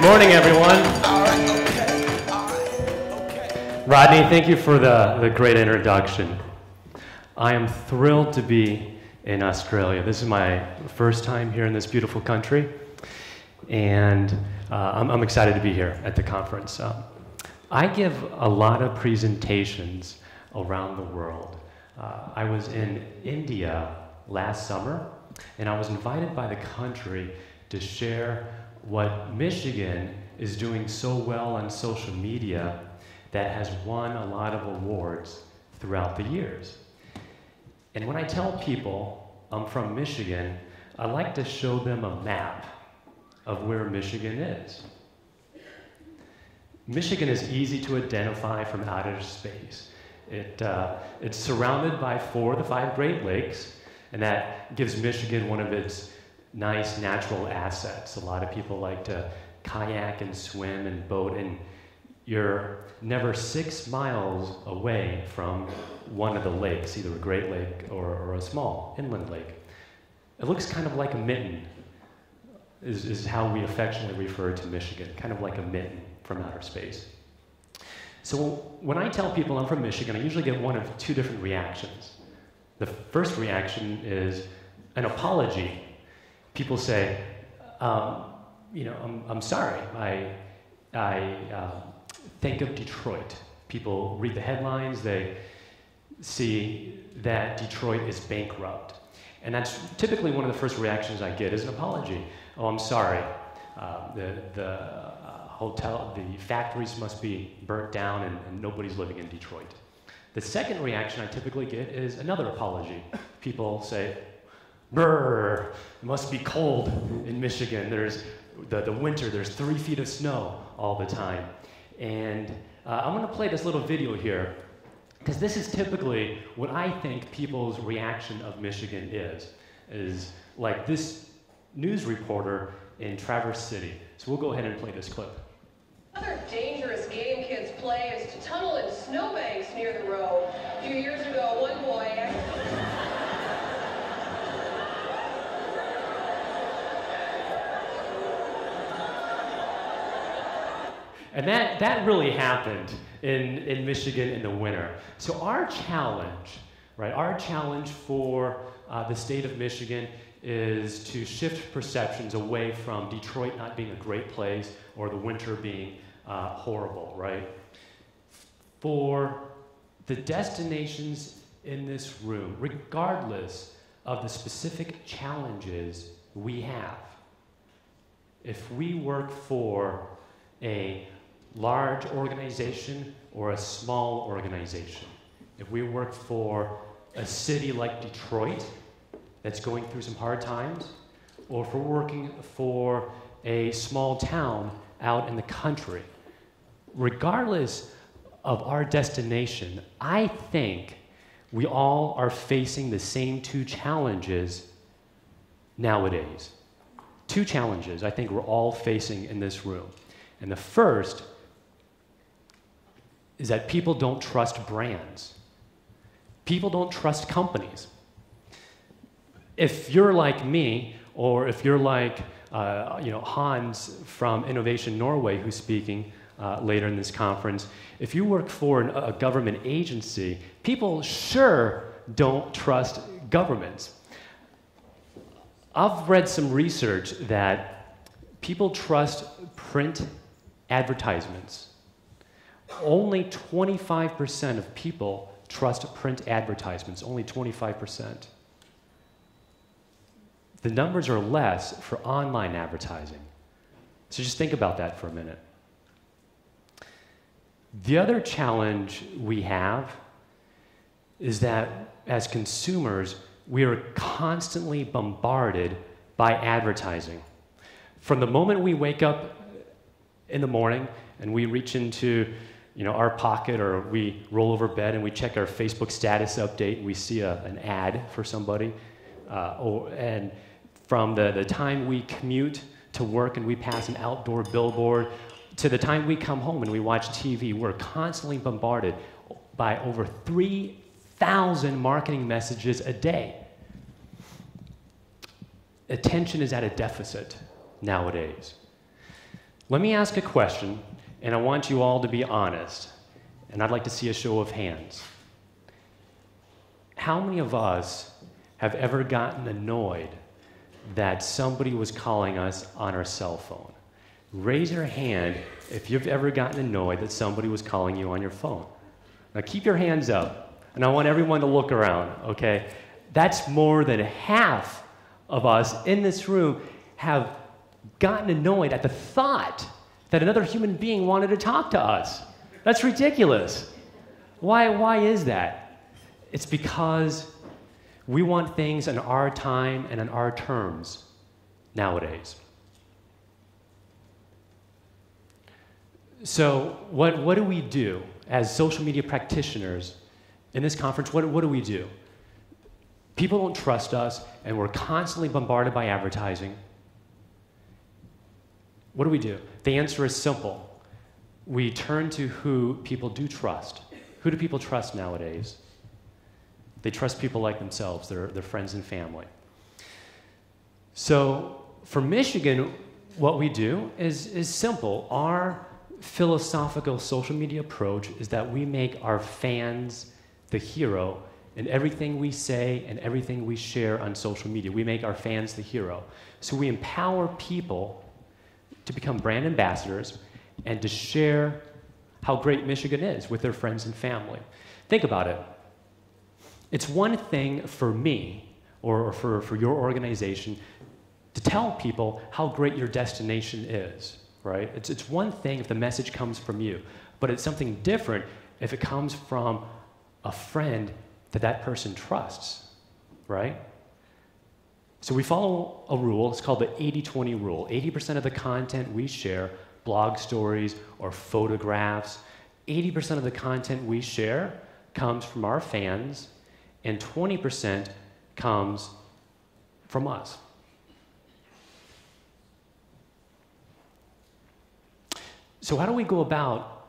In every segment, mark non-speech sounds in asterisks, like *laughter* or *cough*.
Good morning, everyone. Rodney, thank you for the, the great introduction. I am thrilled to be in Australia. This is my first time here in this beautiful country, and uh, I'm, I'm, excited to be here at the conference. Um, I give a lot of presentations around the world. Uh, I was in India last summer, and I was invited by the country to share what Michigan is doing so well on social media that has won a lot of awards throughout the years. And when I tell people I'm from Michigan, I like to show them a map of where Michigan is. Michigan is easy to identify from outer space. It, uh, it's surrounded by four of the five Great Lakes, and that gives Michigan one of its nice natural assets. A lot of people like to kayak and swim and boat, and you're never six miles away from one of the lakes, either a Great Lake or, or a small inland lake. It looks kind of like a mitten, is, is how we affectionately refer to Michigan, kind of like a mitten from outer space. So when I tell people I'm from Michigan, I usually get one of two different reactions. The first reaction is an apology people say, um, you know, I'm, I'm sorry, I, I uh, think of Detroit. People read the headlines, they see that Detroit is bankrupt. And that's typically one of the first reactions I get is an apology. Oh, I'm sorry. Uh, the the uh, hotel, the factories must be burnt down and, and nobody's living in Detroit. The second reaction I typically get is another apology. People say, Brr, it must be cold in Michigan. There's the, the winter, there's three feet of snow all the time. And uh, I'm going to play this little video here because this is typically what I think people's reaction of Michigan is, is like this news reporter in Traverse City. So we'll go ahead and play this clip. Another dangerous game kids play is to tunnel in snowbanks near the road. A few years ago, one boy And that, that really happened in, in Michigan in the winter. So, our challenge, right, our challenge for uh, the state of Michigan is to shift perceptions away from Detroit not being a great place or the winter being uh, horrible, right? For the destinations in this room, regardless of the specific challenges we have, if we work for a large organization or a small organization. If we work for a city like Detroit that's going through some hard times, or if we're working for a small town out in the country, regardless of our destination, I think we all are facing the same two challenges nowadays. Two challenges I think we're all facing in this room. And the first is that people don't trust brands. People don't trust companies. If you're like me, or if you're like uh, you know, Hans from Innovation Norway, who's speaking uh, later in this conference, if you work for an, a government agency, people sure don't trust governments. I've read some research that people trust print advertisements only 25% of people trust print advertisements, only 25%. The numbers are less for online advertising. So just think about that for a minute. The other challenge we have is that as consumers, we are constantly bombarded by advertising. From the moment we wake up in the morning and we reach into you know, our pocket or we roll over bed and we check our Facebook status update and we see a, an ad for somebody. Uh, or, and from the, the time we commute to work and we pass an outdoor billboard to the time we come home and we watch TV, we're constantly bombarded by over 3,000 marketing messages a day. Attention is at a deficit nowadays. Let me ask a question, and I want you all to be honest, and I'd like to see a show of hands. How many of us have ever gotten annoyed that somebody was calling us on our cell phone? Raise your hand if you've ever gotten annoyed that somebody was calling you on your phone. Now keep your hands up, and I want everyone to look around, okay? That's more than half of us in this room have gotten annoyed at the thought that another human being wanted to talk to us. That's ridiculous. Why, why is that? It's because we want things in our time and in our terms nowadays. So, what, what do we do as social media practitioners in this conference? What, what do we do? People don't trust us, and we're constantly bombarded by advertising. What do we do? The answer is simple. We turn to who people do trust. Who do people trust nowadays? They trust people like themselves, their, their friends and family. So, for Michigan, what we do is, is simple. Our philosophical social media approach is that we make our fans the hero in everything we say and everything we share on social media. We make our fans the hero. So we empower people to become brand ambassadors and to share how great Michigan is with their friends and family. Think about it. It's one thing for me or for, for your organization to tell people how great your destination is, right? It's, it's one thing if the message comes from you, but it's something different if it comes from a friend that that person trusts, right? So we follow a rule, it's called the 80 20 rule. 80% of the content we share, blog stories or photographs, 80% of the content we share comes from our fans, and 20% comes from us. So, how do we go about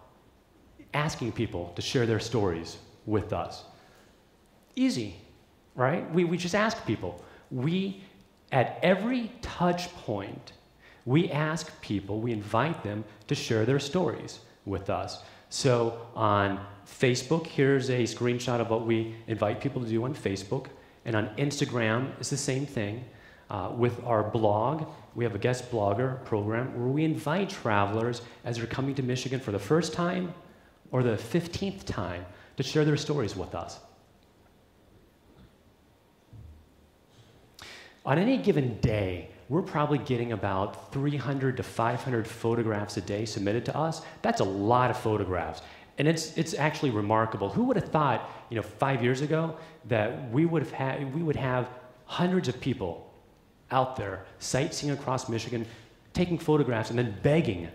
asking people to share their stories with us? Easy, right? We, we just ask people we, at every touch point, we ask people, we invite them to share their stories with us. So on Facebook, here's a screenshot of what we invite people to do on Facebook. And on Instagram, it's the same thing. Uh, with our blog, we have a guest blogger program where we invite travelers as they're coming to Michigan for the first time or the 15th time to share their stories with us. On any given day, we're probably getting about 300 to 500 photographs a day submitted to us. That's a lot of photographs. And it's, it's actually remarkable. Who would have thought, you know, five years ago that we would have, had, we would have hundreds of people out there sightseeing across Michigan, taking photographs and then begging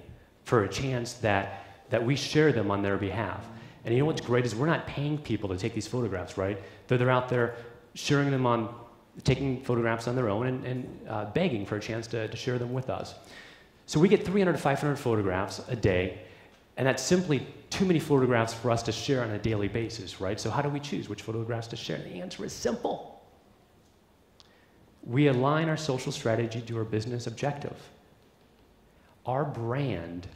for a chance that, that we share them on their behalf. And you know what's great is we're not paying people to take these photographs, right? They're, they're out there sharing them on taking photographs on their own and, and uh, begging for a chance to, to share them with us. So we get 300 to 500 photographs a day, and that's simply too many photographs for us to share on a daily basis, right? So how do we choose which photographs to share? The answer is simple. We align our social strategy to our business objective. Our brand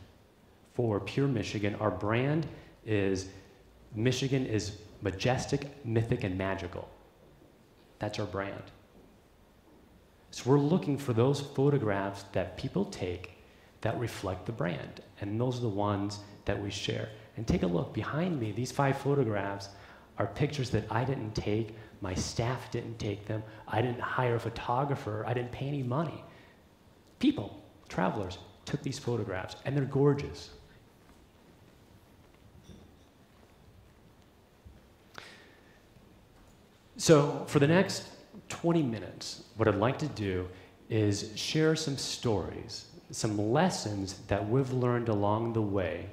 for Pure Michigan, our brand is Michigan is majestic, mythic, and magical. That's our brand. So we're looking for those photographs that people take that reflect the brand. And those are the ones that we share. And take a look behind me, these five photographs are pictures that I didn't take, my staff didn't take them, I didn't hire a photographer, I didn't pay any money. People, travelers, took these photographs, and they're gorgeous. So, for the next 20 minutes, what I'd like to do is share some stories, some lessons that we've learned along the way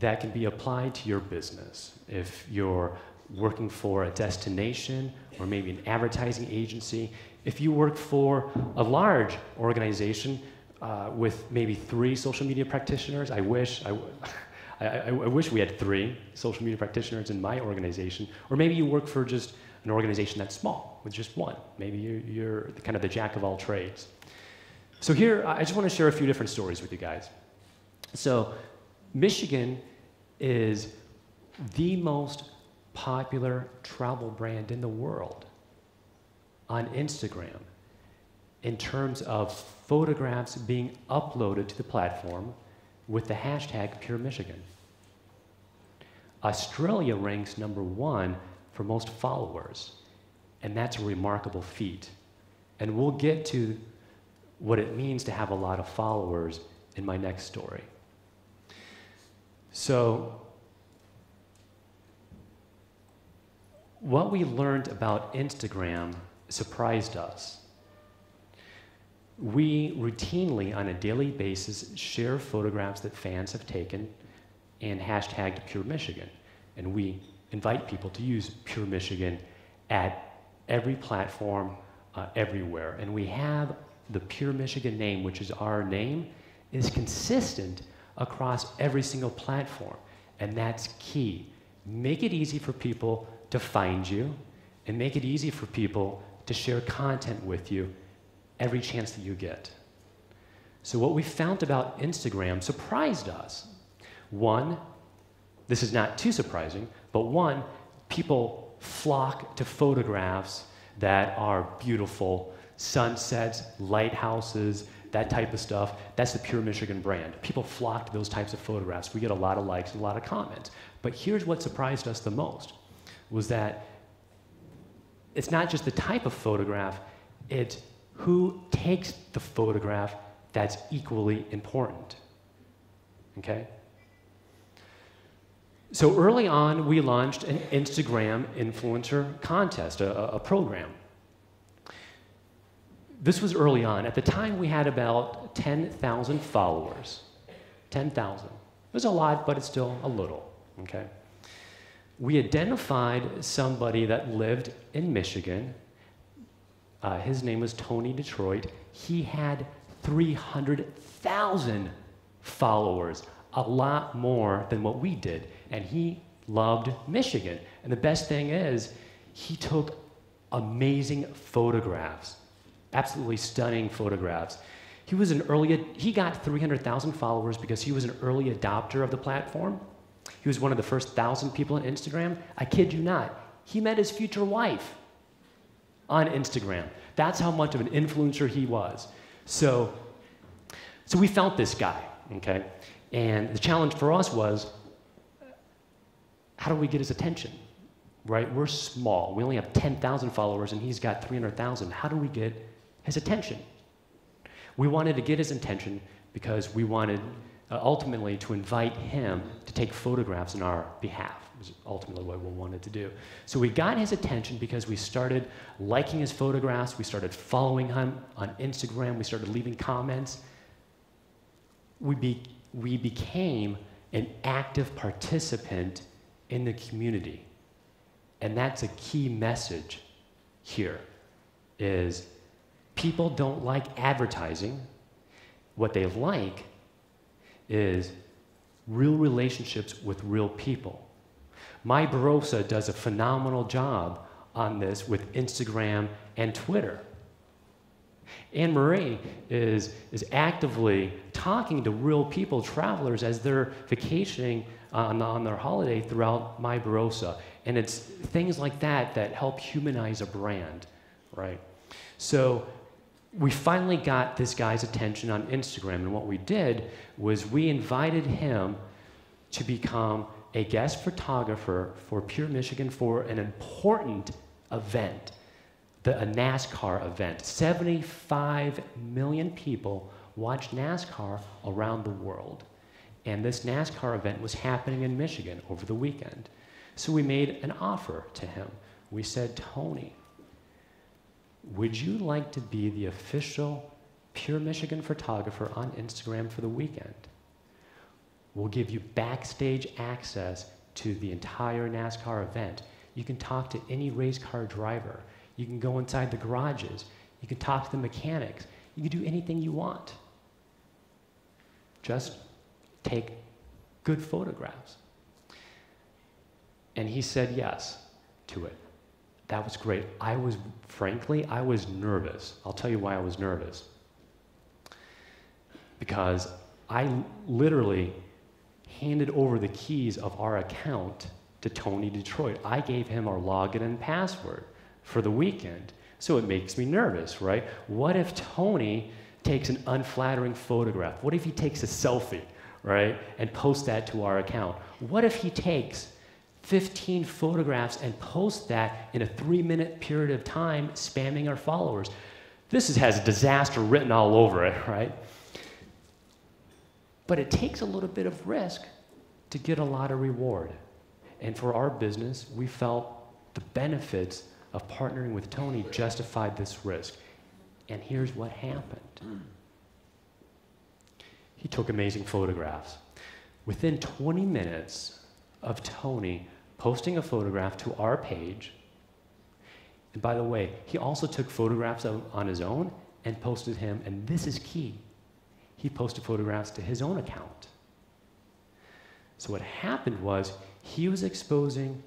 that can be applied to your business. If you're working for a destination or maybe an advertising agency, if you work for a large organization uh, with maybe three social media practitioners, I wish I. *laughs* I, I, wish we had three social media practitioners in my organization. Or maybe you work for just an organization that's small with just one. Maybe you're, you're kind of the jack of all trades. So, here, I just want to share a few different stories with you guys. So, Michigan is the most popular travel brand in the world on Instagram in terms of photographs being uploaded to the platform with the hashtag Pure Michigan. Australia ranks number one for most followers, and that's a remarkable feat. And we'll get to what it means to have a lot of followers in my next story. So, what we learned about Instagram surprised us. We routinely, on a daily basis, share photographs that fans have taken and hashtagged Pure Michigan. And we invite people to use Pure Michigan at every platform, uh, everywhere. And we have the Pure Michigan name, which is our name, is consistent across every single platform. And that's key. Make it easy for people to find you and make it easy for people to share content with you every chance that you get. So, what we found about Instagram surprised us. One, this is not too surprising, but one, people flock to photographs that are beautiful sunsets, lighthouses, that type of stuff. That's the Pure Michigan brand. People flock to those types of photographs. We get a lot of likes and a lot of comments. But here's what surprised us the most was that it's not just the type of photograph, it's who takes the photograph that's equally important. Okay? So early on, we launched an Instagram influencer contest, a, a, program. This was early on. At the time, we had about 10,000 followers. 10,000. It was a lot, but it's still a little, okay? We identified somebody that lived in Michigan. Uh, his name was Tony Detroit. He had 300,000 followers, a lot more than what we did. And he loved Michigan. And the best thing is, he took amazing photographs absolutely stunning photographs. He was an early, he got 300,000 followers because he was an early adopter of the platform. He was one of the first thousand people on Instagram. I kid you not. He met his future wife on Instagram. That's how much of an influencer he was. So, so we felt this guy, okay? And the challenge for us was how do we get his attention? Right? We're small. We only have 10,000 followers and he's got 300,000. How do we get his attention. We wanted to get his attention because we wanted uh, ultimately to invite him to take photographs on our behalf was ultimately what we wanted to do. So we got his attention because we started liking his photographs, we started following him on Instagram, we started leaving comments. We, be, we became an active participant in the community. And that's a key message here is people don't like advertising. What they like is real relationships with real people. My Barossa does a phenomenal job on this with Instagram and Twitter. Anne Marie is, is actively talking to real people, travelers, as they're vacationing on, on their holiday throughout My Barossa. And it's things like that that help humanize a brand, right? So we finally got this guy's attention on Instagram, and what we did was we invited him to become a guest photographer for Pure Michigan for an important event, the, a NASCAR event. 75 million people watch NASCAR around the world. And this NASCAR event was happening in Michigan over the weekend. So we made an offer to him. We said, Tony, would you like to be the official Pure Michigan photographer on Instagram for the weekend? We'll give you backstage access to the entire NASCAR event. You can talk to any race car driver. You can go inside the garages. You can talk to the mechanics. You can do anything you want. Just take good photographs. And he said yes to it. That was great. I was, frankly, I was nervous. I'll tell you why I was nervous. because I literally handed over the keys of our account to Tony Detroit. I gave him our login and password for the weekend. So it makes me nervous, right? What if Tony takes an unflattering photograph? What if he takes a selfie, right, and posts that to our account? What if he takes 15 photographs and posts that in a three minute period of time, spamming our followers? This is, has disaster written all over it, *laughs* right? But it takes a little bit of risk to get a lot of reward. And for our business, we felt the benefits of partnering with Tony justified this risk. And here's what happened he took amazing photographs. Within 20 minutes of Tony posting a photograph to our page, and by the way, he also took photographs on his own and posted him, and this is key. He posted photographs to his own account. So what happened was he was exposing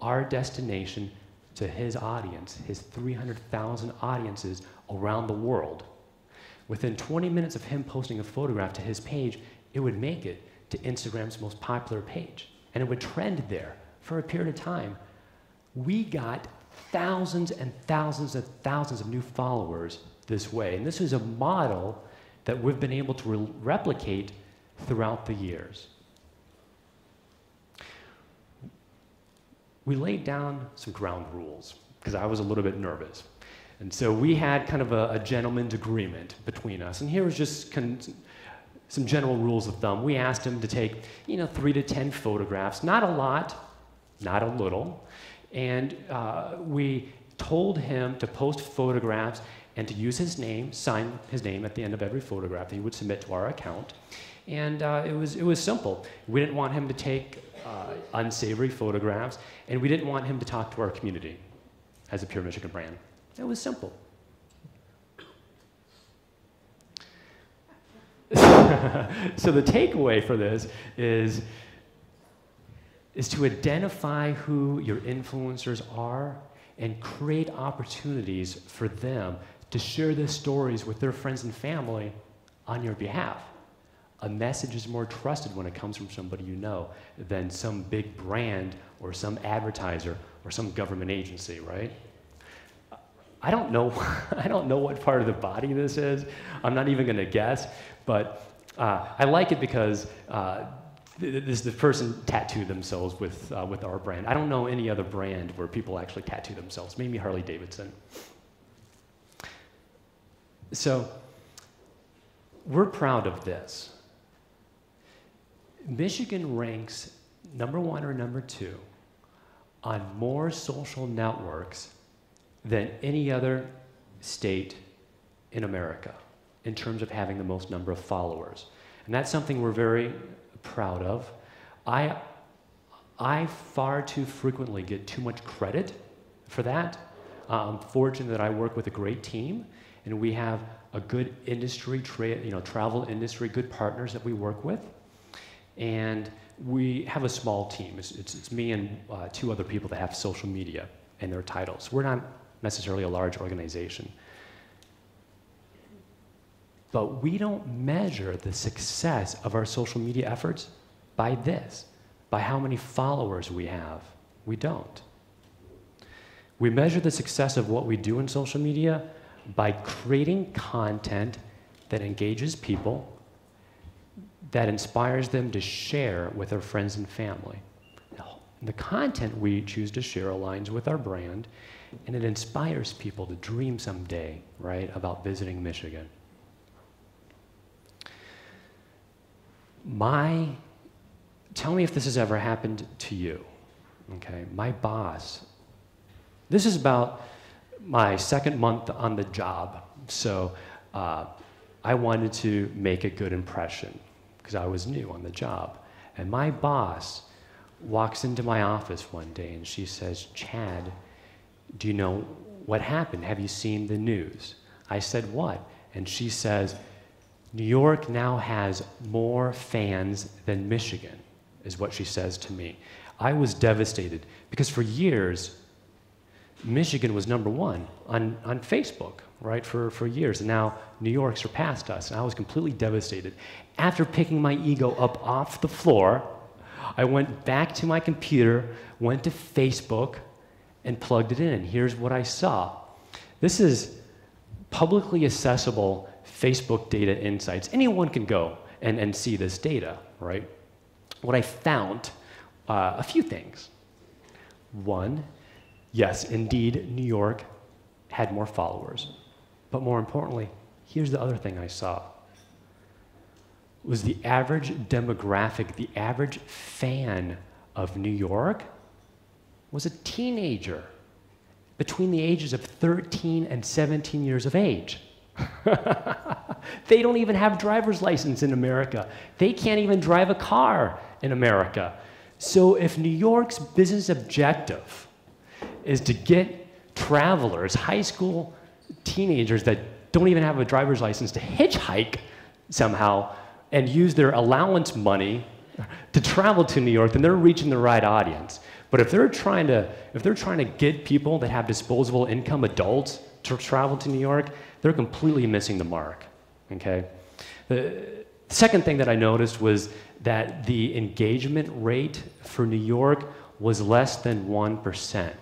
our destination to his audience, his 300,000 audiences around the world. Within 20 minutes of him posting a photograph to his page, it would make it to Instagram's most popular page. And it would trend there for a period of time. We got thousands and thousands and thousands of new followers this way. And this is a model that we've been able to re- replicate throughout the years. we laid down some ground rules because I was a little bit nervous. And so we had kind of a, a gentleman's agreement between us. And here was just con- some general rules of thumb. We asked him to take, you know, three to 10 photographs, not a lot, not a little. And uh, we told him to post photographs and to use his name, sign his name at the end of every photograph that he would submit to our account. And uh, it, was, it was simple. We didn't want him to take uh, unsavory photographs, and we didn't want him to talk to our community as a Pure Michigan brand. It was simple. *laughs* so the takeaway for this is, is to identify who your influencers are and create opportunities for them to share their stories with their friends and family on your behalf a message is more trusted when it comes from somebody you know than some big brand or some advertiser or some government agency, right? I don't know. *laughs* I don't know what part of the body this is. I'm not even going to guess, but uh, I like it because uh, this the person tattooed themselves with uh, with our brand. I don't know any other brand where people actually tattoo themselves. Maybe Harley Davidson. So we're proud of this. Michigan ranks number one or number two on more social networks than any other state in America in terms of having the most number of followers. And that's something we're very proud of. I, I far too frequently get too much credit for that. Uh, I'm fortunate that I work with a great team, and we have a good industry, you know, travel industry, good partners that we work with. And we have a small team. It's, it's, it's me and uh, two other people that have social media and their titles. We're not necessarily a large organization. But we don't measure the success of our social media efforts by this, by how many followers we have. We don't. We measure the success of what we do in social media by creating content that engages people that inspires them to share with their friends and family. The content we choose to share aligns with our brand, and it inspires people to dream someday, right, about visiting Michigan. My, tell me if this has ever happened to you, okay? My boss, this is about my second month on the job, so uh, I wanted to make a good impression because I was new on the job. And my boss walks into my office one day and she says, Chad, do you know what happened? Have you seen the news? I said, What? And she says, New York now has more fans than Michigan, is what she says to me. I was devastated because for years, Michigan was number one on, on Facebook, right, for, for years. And now New York surpassed us. And I was completely devastated. After picking my ego up off the floor, I went back to my computer, went to Facebook, and plugged it in. And here's what I saw. This is publicly accessible Facebook data insights. Anyone can go and, and see this data, right? What I found, uh, a few things. One, yes, indeed, New York had more followers. But more importantly, here's the other thing I saw was the average demographic, the average fan of New York was a teenager between the ages of 13 and 17 years of age. *laughs* they don't even have driver's license in America. They can't even drive a car in America. So if New York's business objective is to get travelers, high school teenagers that don't even have a driver's license to hitchhike somehow and use their allowance money to travel to New York, then they're reaching the right audience. But if they're trying to, if they're trying to get people that have disposable income adults to travel to New York, they're completely missing the mark. Okay? The second thing that I noticed was that the engagement rate for New York was less than 1%.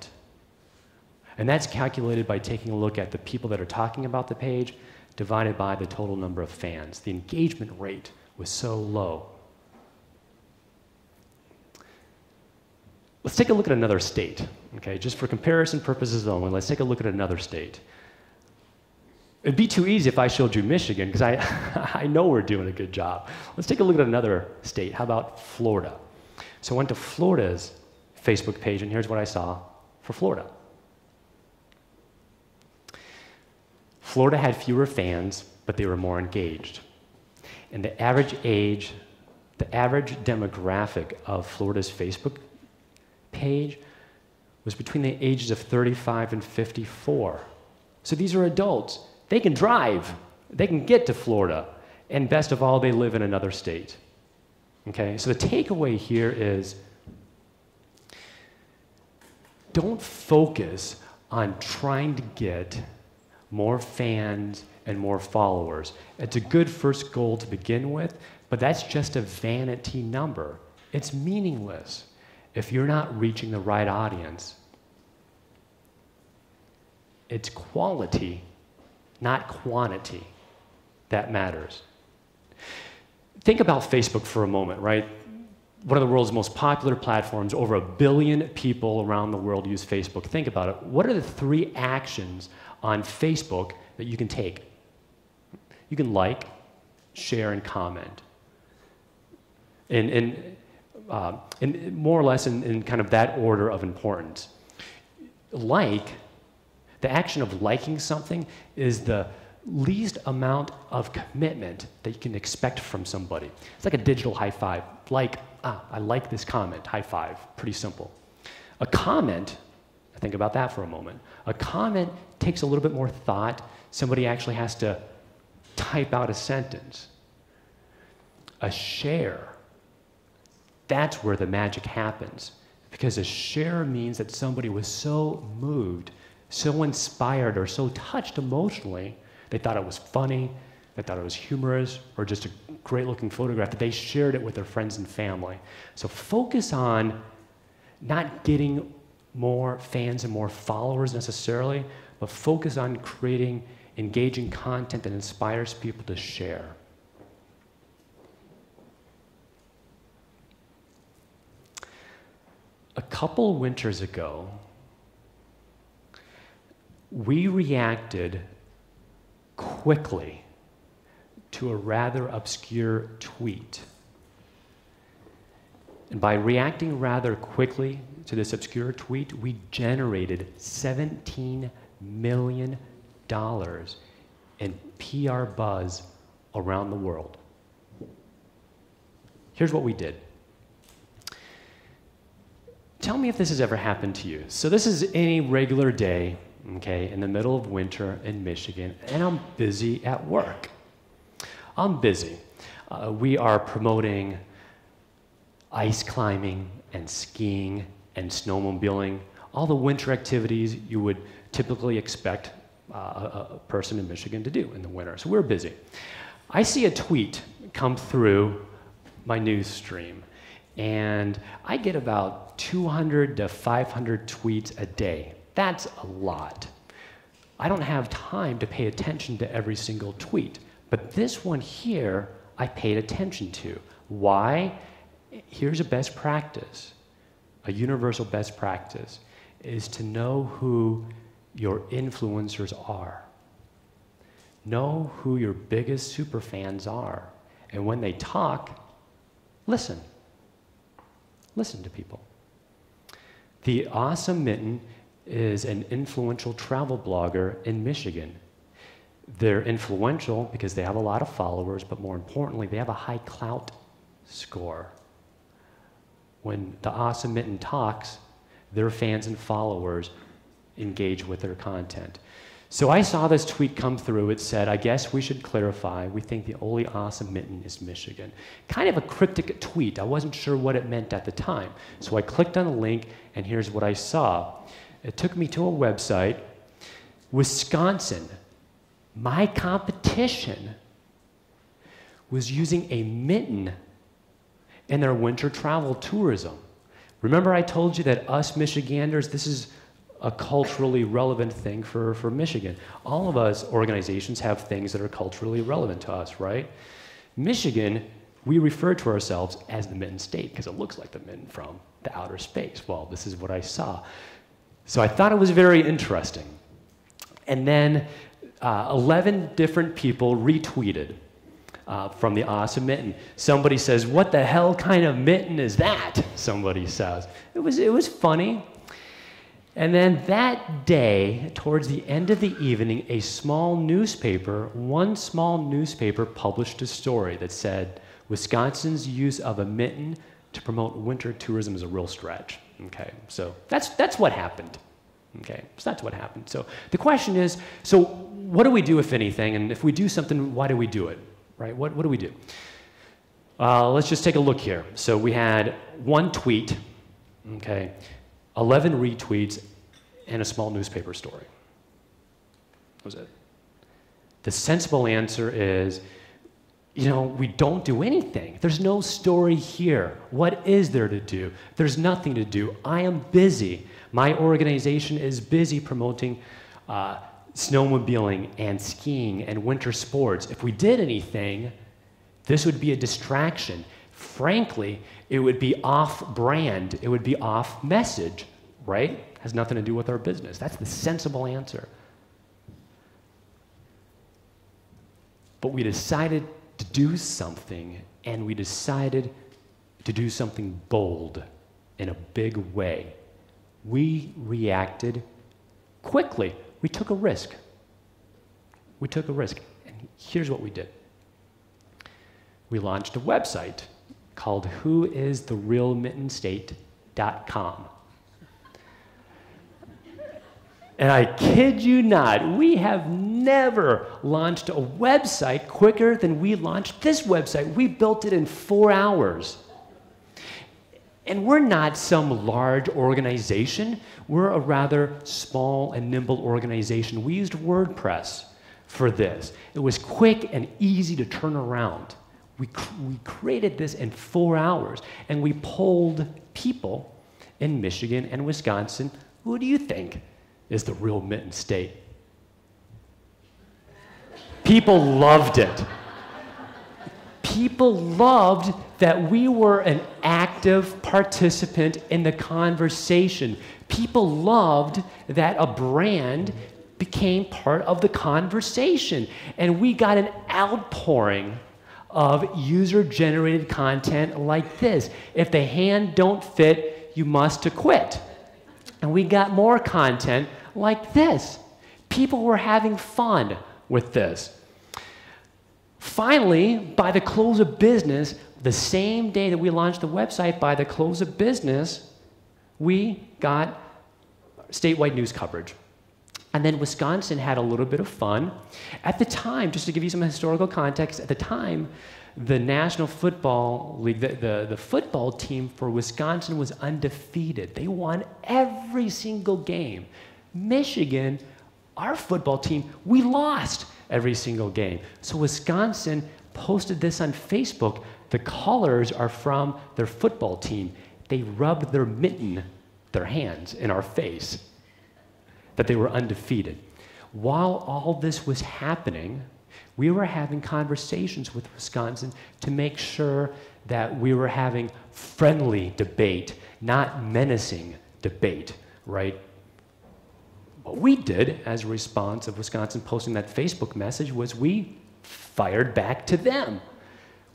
And that's calculated by taking a look at the people that are talking about the page divided by the total number of fans. The engagement rate was so low. Let's take a look at another state, okay? Just for comparison purposes only, let's take a look at another state. It'd be too easy if I showed you Michigan, because I, *laughs* I know we're doing a good job. Let's take a look at another state. How about Florida? So I went to Florida's Facebook page, and here's what I saw for Florida. Florida had fewer fans, but they were more engaged. And the average age, the average demographic of Florida's Facebook page was between the ages of 35 and 54. So these are adults. They can drive, they can get to Florida, and best of all, they live in another state. Okay, so the takeaway here is don't focus on trying to get more fans and more followers. It's a good first goal to begin with, but that's just a vanity number. It's meaningless if you're not reaching the right audience. It's quality, not quantity, that matters. Think about Facebook for a moment, right? One of the world's most popular platforms, over a billion people around the world use Facebook. Think about it. What are the three actions on Facebook that you can take? You can like, share, and comment. And, and uh, in, more or less in, in kind of that order of importance. Like, the action of liking something is the least amount of commitment that you can expect from somebody. It's like a digital high five. Like, ah, I like this comment, high five. Pretty simple. A comment, think about that for a moment. A comment takes a little bit more thought. Somebody actually has to type out a sentence. A share that's where the magic happens. Because a share means that somebody was so moved, so inspired, or so touched emotionally, they thought it was funny, they thought it was humorous, or just a great looking photograph, that they shared it with their friends and family. So focus on not getting more fans and more followers necessarily, but focus on creating engaging content that inspires people to share. a couple winters ago, we reacted quickly to a rather obscure tweet. And by reacting rather quickly to this obscure tweet, we generated $17 million in PR buzz around the world. Here's what we did Tell me if this has ever happened to you. So, this is any regular day, okay, in the middle of winter in Michigan, and I'm busy at work. I'm busy. Uh, we are promoting ice climbing and skiing and snowmobiling all the winter activities you would typically expect uh, a, person in Michigan to do in the winter. So we're busy. I see a tweet come through my news stream, and I get about 200 to 500 tweets a day. That's a lot. I don't have time to pay attention to every single tweet, but this one here I paid attention to. Why? Here's a best practice, a universal best practice, is to know who your influencers are. Know who your biggest super fans are. And when they talk, listen. Listen to people. The Awesome Mitten is an influential travel blogger in Michigan. They're influential because they have a lot of followers, but more importantly, they have a high Klout score. When the Awesome Mitten talks, their fans and followers engage with their content. So I saw this tweet come through. It said, I guess we should clarify. We think the only awesome mitten is Michigan. Kind of a cryptic tweet. I wasn't sure what it meant at the time. So I clicked on the link, and here's what I saw. It took me to a website, Wisconsin. My competition was using a mitten in their winter travel tourism. Remember, I told you that us Michiganders, this is a culturally relevant thing for, for Michigan. All of us organizations have things that are culturally relevant to us, right? Michigan, we refer to ourselves as the Mitten State because it looks like the Mitten from the outer space. Well, this is what I saw. So I thought it was very interesting. And then uh, 11 different people retweeted uh, from the awesome mitten. Somebody says, What the hell kind of mitten is that? Somebody says. It was, it was funny. And then that day, towards the end of the evening, a small newspaper, one small newspaper, published a story that said Wisconsin's use of a mitten to promote winter tourism is a real stretch. Okay, so that's, that's what happened. Okay, so that's what happened. So the question is so what do we do, if anything? And if we do something, why do we do it? Right? What, what do we do? Uh, let's just take a look here. So we had one tweet, okay, 11 retweets, and a small newspaper story. Was it. The sensible answer is you know, we don't do anything. There's no story here. What is there to do? There's nothing to do. I am busy. My organization is busy promoting uh, snowmobiling and skiing and winter sports. If we did anything, this would be a distraction. Frankly, it would be off brand, it would be off message right? Has nothing to do with our business. That's the sensible answer. But we decided to do something, and we decided to do something bold in a big way. We reacted quickly. We took a risk. We took a risk. And here's what we did we launched a website called whoistherealmittenstate.com. And I kid you not, we have never launched a website quicker than we launched this website. We built it in four hours. And we're not some large organization, we're a rather small and nimble organization. We used WordPress for this. It was quick and easy to turn around. We, we created this in four hours, and we polled people in Michigan and Wisconsin. Who do you think is the real mitten state. People loved it. People loved that we were an active participant in the conversation. People loved that a brand became part of the conversation. And we got an outpouring of user generated content like this. If the hand don't fit, you must acquit. And we got more content like this. People were having fun with this. Finally, by the close of business, the same day that we launched the website, by the close of business, we got statewide news coverage. And then Wisconsin had a little bit of fun. At the time, just to give you some historical context, at the time, the National Football League, the, the, the, football team for Wisconsin was undefeated. They won every single game. Michigan, our football team, we lost every single game. So Wisconsin posted this on Facebook. The colors are from their football team. They rubbed their mitten, their hands, in our face that they were undefeated. While all this was happening, we were having conversations with Wisconsin to make sure that we were having friendly debate, not menacing debate, right? What we did as a response of Wisconsin posting that Facebook message was we fired back to them.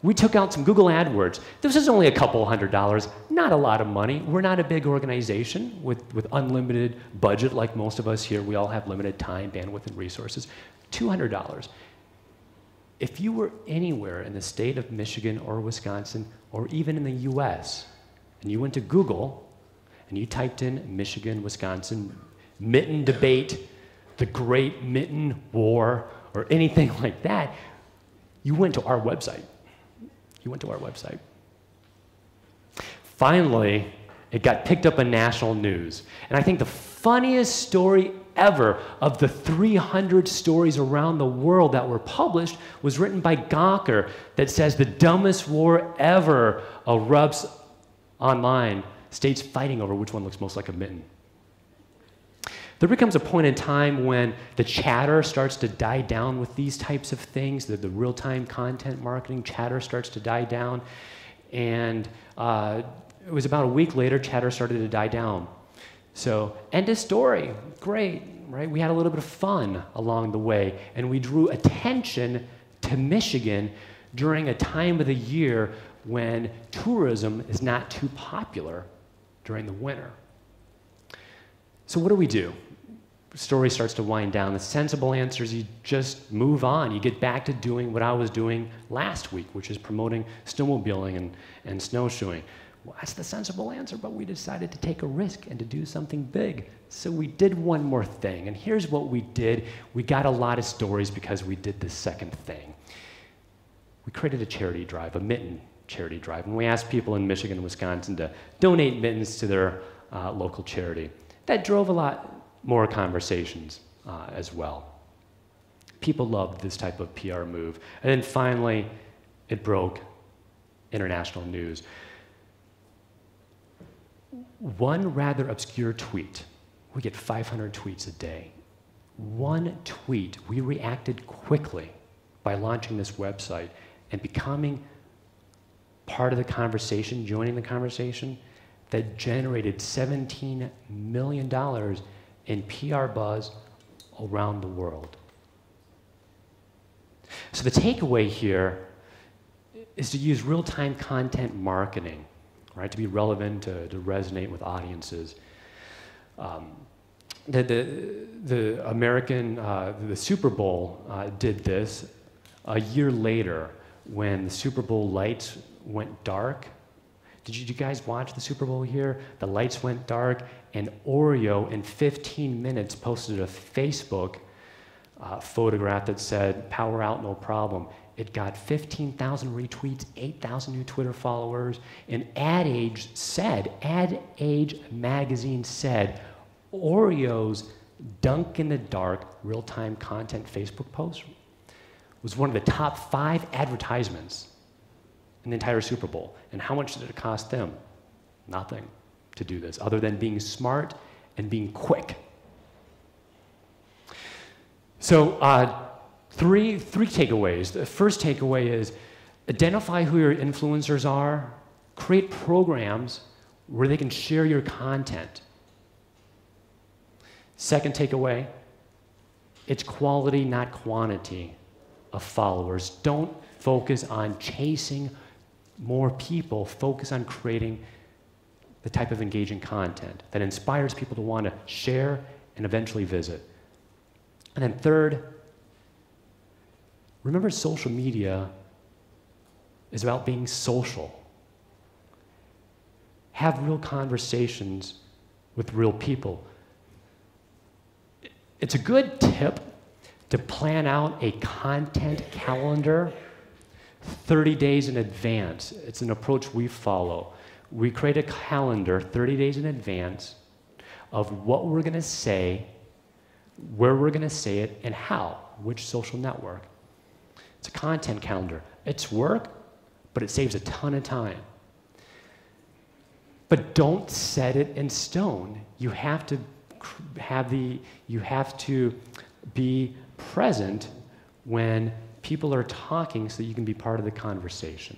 We took out some Google AdWords. This is only a couple hundred dollars, not a lot of money. We're not a big organization with, with unlimited budget like most of us here. We all have limited time, bandwidth, and resources. $200. If you were anywhere in the state of Michigan or Wisconsin, or even in the US, and you went to Google and you typed in Michigan, Wisconsin, mitten debate, the Great Mitten War, or anything *laughs* like that, you went to our website. You went to our website. Finally, it got picked up in national news. And I think the funniest story ever of the 300 stories around the world that were published was written by Gawker that says the dumbest war ever erupts online, states fighting over which one looks most like a mitten. There becomes a point in time when the chatter starts to die down with these types of things, the, the real time content marketing chatter starts to die down. And uh, it was about a week later, chatter started to die down. So, end of story. Great, right? We had a little bit of fun along the way, and we drew attention to Michigan during a time of the year when tourism is not too popular during the winter. So, what do we do? Story starts to wind down, the sensible answer is you just move on. You get back to doing what I was doing last week, which is promoting snowmobiling and, and snowshoeing. Well, that's the sensible answer, but we decided to take a risk and to do something big. So we did one more thing. And here's what we did we got a lot of stories because we did this second thing. We created a charity drive, a mitten charity drive, and we asked people in Michigan and Wisconsin to donate mittens to their uh, local charity. That drove a lot more conversations uh, as well. People loved this type of PR move. And then finally, it broke international news. One rather obscure tweet, we get 500 tweets a day. One tweet, we reacted quickly by launching this website and becoming part of the conversation, joining the conversation, that generated $17 million in PR buzz around the world. So the takeaway here is to use real-time content marketing, right, to be relevant, to, to resonate with audiences. Um, the, the, the, American, uh, the Super Bowl uh, did this a year later when the Super Bowl lights went dark did you, guys watch the Super Bowl here? The lights went dark, and Oreo in 15 minutes posted a Facebook uh, photograph that said, Power out, no problem. It got 15,000 retweets, 8,000 new Twitter followers, and Ad Age said, Ad Age magazine said, Oreo's dunk in the dark real time content Facebook post was one of the top five advertisements entire Super Bowl. And how much did it cost them? Nothing to do this, other than being smart and being quick. So, uh, three, three takeaways. The first takeaway is identify who your influencers are, create programs where they can share your content. Second takeaway it's quality, not quantity of followers. Don't focus on chasing more people focus on creating the type of engaging content that inspires people to want to share and eventually visit. And then, third, remember social media is about being social. Have real conversations with real people. it's a good tip to plan out a content calendar 30 days in advance. It's an approach we follow. We create a calendar 30 days in advance of what we're going to say, where we're going to say it, and how, which social network. It's a content calendar. It's work, but it saves a ton of time. But don't set it in stone. You have to have the you have to be present when people are talking so that you can be part of the conversation.